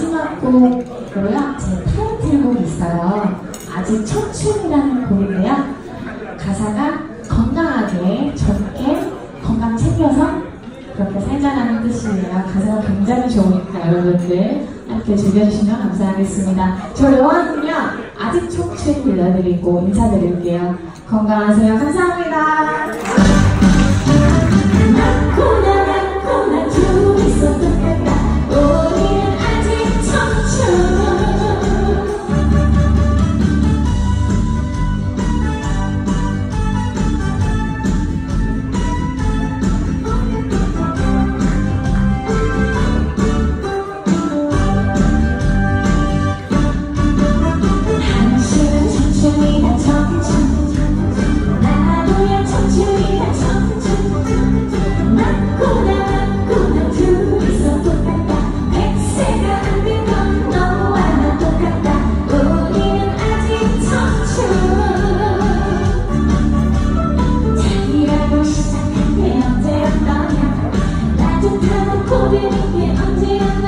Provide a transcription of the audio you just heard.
마지막 곡으로요. 제 타이틀곡이 있어요. 아직 청춘이라는 곡인데요. 가사가 건강하게, 젊게, 건강 챙겨서 그렇게 살자라는 뜻이에요. 가사가 굉장히 좋으니까 여러분들 함께 즐겨주시면 감사하겠습니다. 저 여왕은요, 아직 청춘 들려드리고 인사드릴게요. 건강하세요. 감사합니다. Ku tidak.